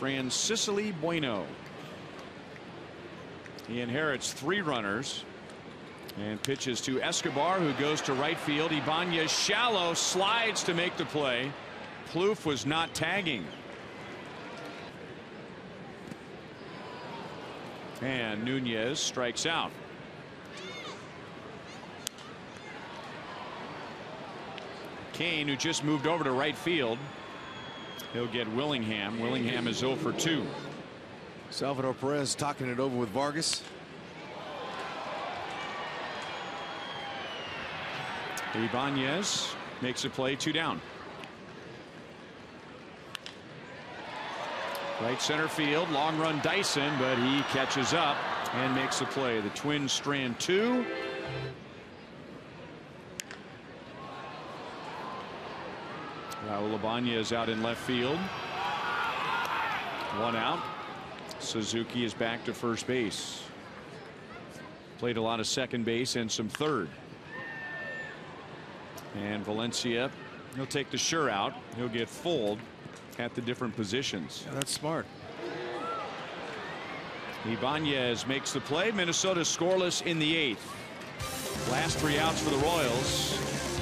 Francisley Bueno. He inherits three runners and pitches to Escobar who goes to right field. Ibanez shallow slides to make the play. Plouffe was not tagging. And Nunez strikes out. Cain who just moved over to right field. He'll get Willingham. Willingham is 0 for 2. Salvador Perez talking it over with Vargas. Ibanez makes a play two down. Right center field long run Dyson but he catches up and makes a play. The Twins strand two. Raul is out in left field. One out. Suzuki is back to first base. Played a lot of second base and some third. And Valencia he'll take the sure out. He'll get fooled at the different positions. Yeah, that's smart. Ibanez makes the play. Minnesota scoreless in the eighth. Last three outs for the Royals.